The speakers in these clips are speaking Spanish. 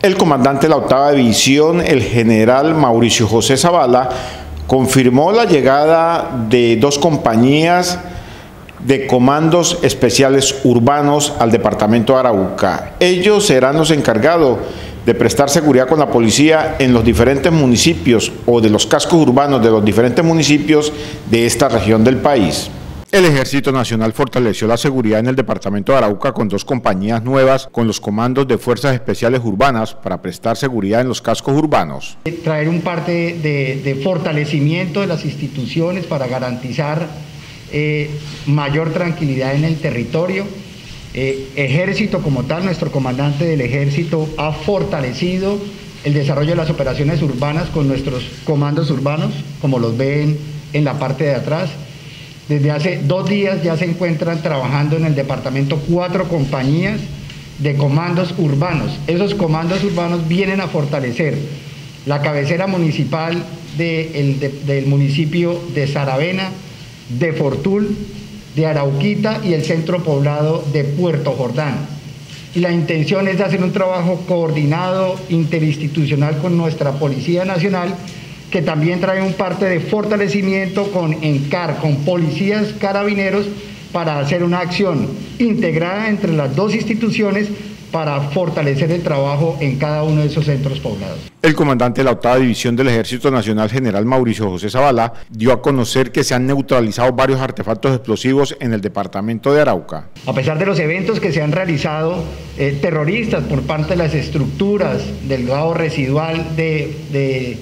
El comandante de la octava división, el general Mauricio José Zavala, confirmó la llegada de dos compañías de comandos especiales urbanos al departamento de Arauca. Ellos serán los encargados de prestar seguridad con la policía en los diferentes municipios o de los cascos urbanos de los diferentes municipios de esta región del país. El Ejército Nacional fortaleció la seguridad en el departamento de Arauca con dos compañías nuevas con los comandos de Fuerzas Especiales Urbanas para prestar seguridad en los cascos urbanos. Traer un parte de, fortalecimiento de las instituciones para garantizar eh, mayor tranquilidad en el territorio. Eh, ejército como tal, nuestro comandante del ejército ha fortalecido el desarrollo de las operaciones urbanas con nuestros comandos urbanos, como los ven en la parte de atrás desde hace dos días ya se encuentran trabajando en el departamento cuatro compañías de comandos urbanos. Esos comandos urbanos vienen a fortalecer la cabecera municipal del municipio de Saravena, de Fortul, de Arauquita y el centro poblado de Puerto Jordán. Y la intención es hacer un trabajo coordinado, interinstitucional con nuestra Policía Nacional que también trae un parte de fortalecimiento con ENCAR, con policías carabineros, para hacer una acción integrada entre las dos instituciones para fortalecer el trabajo en cada uno de esos centros poblados. El comandante de la octava división del Ejército Nacional, general Mauricio José Zavala, dio a conocer que se han neutralizado varios artefactos explosivos en el departamento de Arauca. A pesar de los eventos que se han realizado eh, terroristas por parte de las estructuras del grado residual de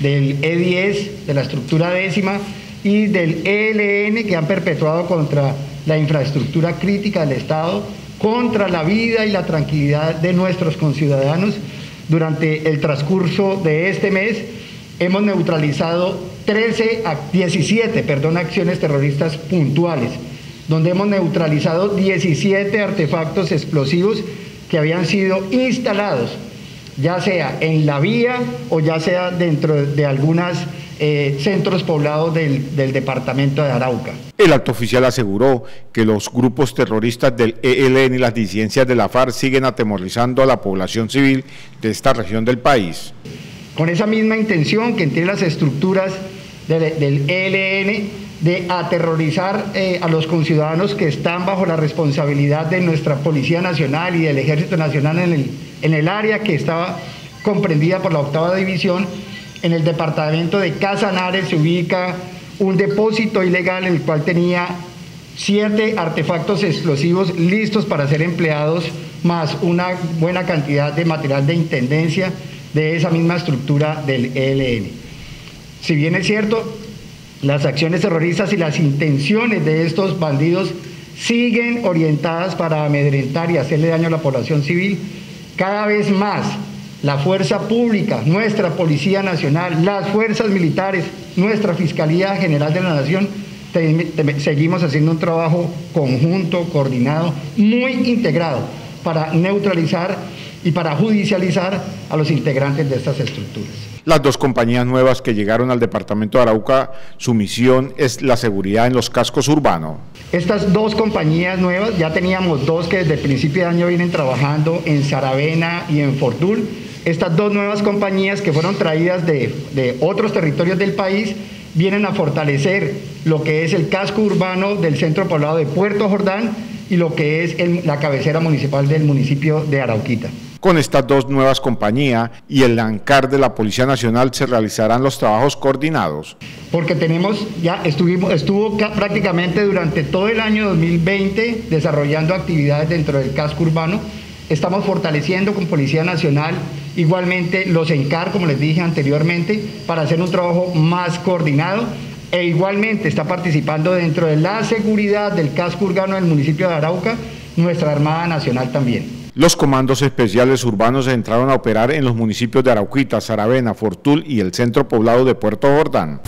del E10, de la estructura décima, y del ELN que han perpetuado contra la infraestructura crítica del Estado, contra la vida y la tranquilidad de nuestros conciudadanos. Durante el transcurso de este mes hemos neutralizado 13 a 17 perdón, acciones terroristas puntuales, donde hemos neutralizado 17 artefactos explosivos que habían sido instalados ya sea en la vía o ya sea dentro de algunos eh, centros poblados del, del, departamento de Arauca. El acto oficial aseguró que los grupos terroristas del ELN y las disidencias de la FARC siguen atemorizando a la población civil de esta región del país. Con esa misma intención que entre las estructuras del, ELN de aterrorizar eh, a los conciudadanos que están bajo la responsabilidad de nuestra Policía Nacional y del Ejército Nacional en el en el área que estaba comprendida por la octava división, en el departamento de Casanares se ubica un depósito ilegal en el cual tenía siete artefactos explosivos listos para ser empleados, más una buena cantidad de material de intendencia de esa misma estructura del ELN. Si bien es cierto, las acciones terroristas y las intenciones de estos bandidos siguen orientadas para amedrentar y hacerle daño a la población civil, cada vez más la fuerza pública, nuestra Policía Nacional, las fuerzas militares, nuestra Fiscalía General de la Nación, seguimos haciendo un trabajo conjunto, coordinado, muy integrado para neutralizar y para judicializar a los integrantes de estas estructuras. Las dos compañías nuevas que llegaron al departamento de Arauca, su misión es la seguridad en los cascos urbanos. Estas dos compañías nuevas, ya teníamos dos que desde el principio de año vienen trabajando en Saravena y en Fortul. Estas dos nuevas compañías que fueron traídas de, otros territorios del país vienen a fortalecer lo que es el casco urbano del centro poblado de Puerto Jordán y lo que es la cabecera municipal del municipio de Arauquita. Con estas dos nuevas compañías y el ANCAR de la Policía Nacional se realizarán los trabajos coordinados. Porque tenemos, ya estuvimos, estuvo prácticamente durante todo el año 2020 desarrollando actividades dentro del casco urbano. Estamos fortaleciendo con Policía Nacional igualmente los ENCAR, como les dije anteriormente, para hacer un trabajo más coordinado e igualmente está participando dentro de la seguridad del casco urbano del municipio de Arauca, nuestra Armada Nacional también. Los comandos especiales urbanos entraron a operar en los municipios de Arauquita, Saravena, Fortul y el centro poblado de Puerto Jordán.